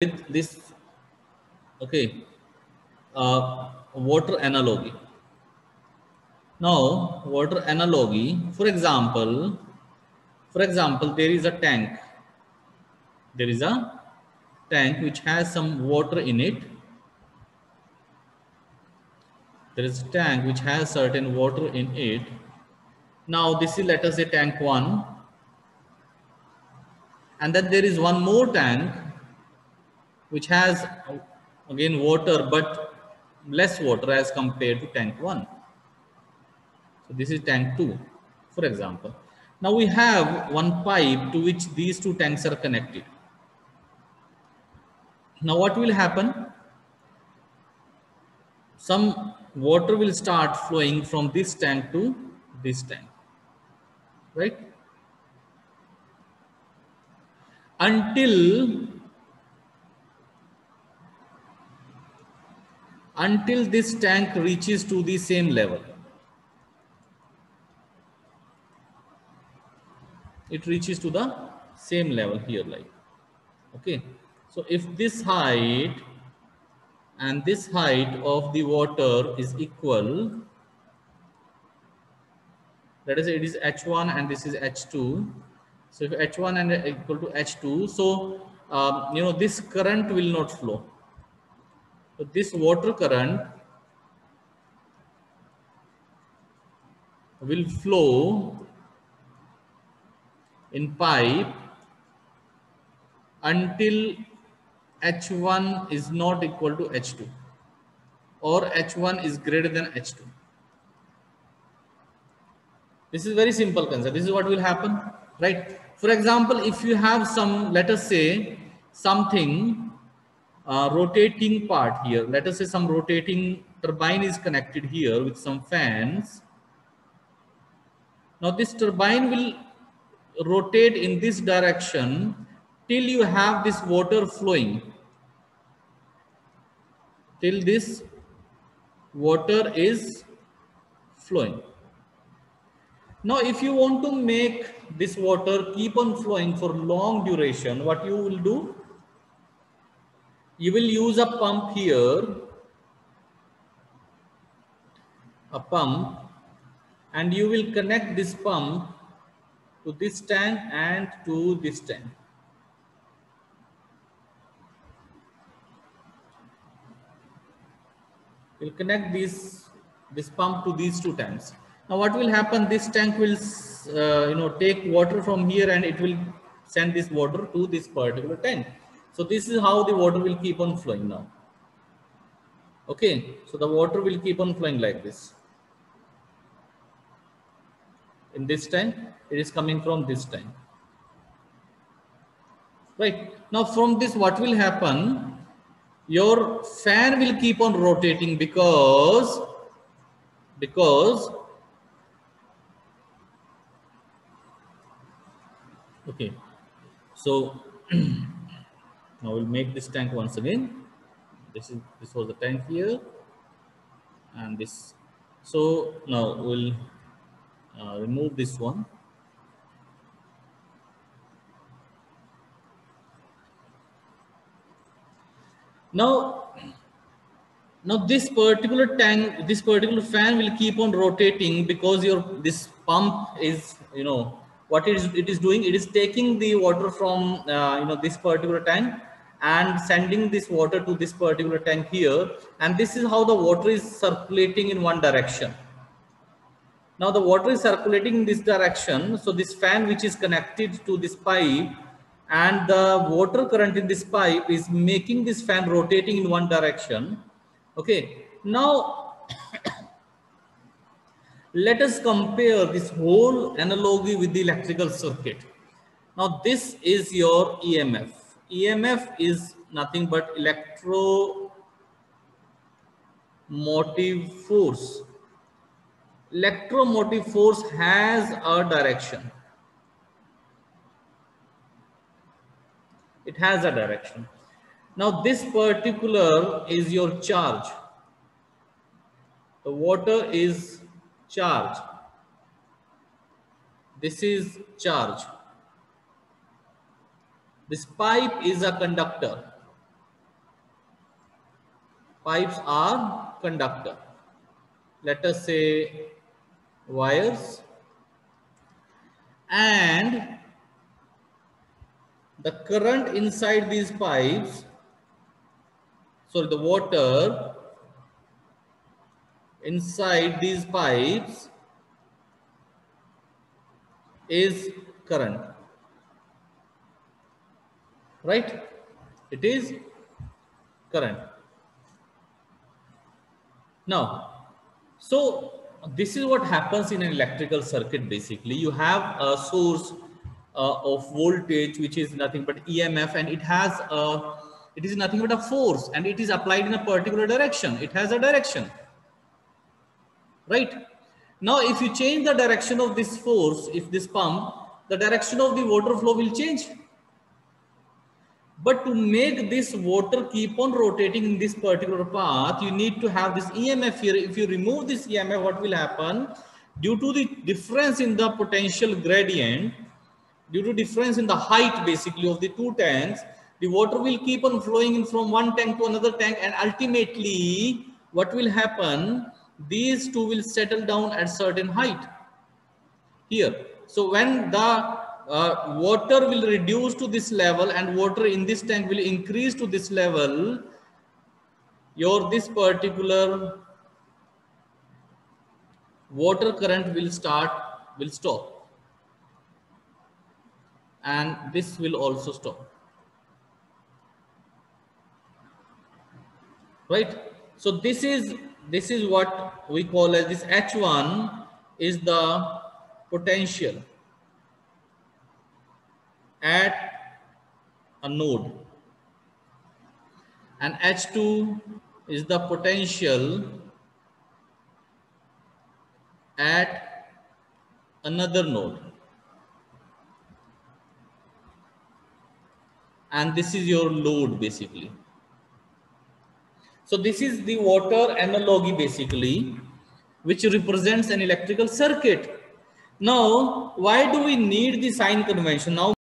with this okay uh, water analogy. Now water analogy for example for example there is a tank. There is a tank which has some water in it. There is a tank which has certain water in it. Now this is let us say tank 1 and then there is one more tank which has again water but less water as compared to tank 1 so this is tank 2 for example. Now we have one pipe to which these two tanks are connected. Now what will happen? Some water will start flowing from this tank to this tank right? Until until this tank reaches to the same level. It reaches to the same level here like okay. So if this height and this height of the water is equal let us say it is h1 and this is h2 so if h1 and equal to h2 so um, you know this current will not flow so this water current will flow in pipe until H1 is not equal to H2 or H1 is greater than H2. This is very simple concept. This is what will happen, right? For example, if you have some, let us say something uh, rotating part here. Let us say some rotating turbine is connected here with some fans. Now this turbine will rotate in this direction till you have this water flowing till this water is flowing now if you want to make this water keep on flowing for long duration what you will do you will use a pump here a pump and you will connect this pump to this tank and to this tank. You'll connect this, this pump to these two tanks. Now what will happen, this tank will uh, you know, take water from here and it will send this water to this particular tank. So this is how the water will keep on flowing now. Okay, so the water will keep on flowing like this. In this tank, it is coming from this tank right now from this what will happen your fan will keep on rotating because because okay so now we'll make this tank once again. This is this was the tank here. And this so now we'll uh, remove this one. Now, now this particular tank, this particular fan will keep on rotating because your this pump is, you know, what it is it is doing. It is taking the water from uh, you know this particular tank and sending this water to this particular tank here, and this is how the water is circulating in one direction. Now the water is circulating in this direction. So this fan which is connected to this pipe and the water current in this pipe is making this fan rotating in one direction. Okay, now let us compare this whole analogy with the electrical circuit. Now this is your EMF. EMF is nothing but electromotive force. Electromotive force has a direction it has a direction. Now this particular is your charge. The water is charge. This is charge. This pipe is a conductor. pipes are conductor. Let us say wires and the current inside these pipes, sorry, the water inside these pipes is current right? It is current. Now so this is what happens in an electrical circuit basically. You have a source uh, of voltage which is nothing but emf and it has a it is nothing but a force and it is applied in a particular direction. It has a direction right now if you change the direction of this force if this pump the direction of the water flow will change but to make this water keep on rotating in this particular path, you need to have this EMF here. If you remove this EMF, what will happen? Due to the difference in the potential gradient, due to difference in the height basically of the two tanks, the water will keep on flowing in from one tank to another tank and ultimately what will happen? These two will settle down at certain height here. So when the uh, water will reduce to this level and water in this tank will increase to this level, your this particular water current will start, will stop. And this will also stop. Right? So this is this is what we call as this H1 is the potential at a node. And H2 is the potential at another node. And this is your load basically so this is the water analogy basically which represents an electrical circuit. Now why do we need the sign convention? Now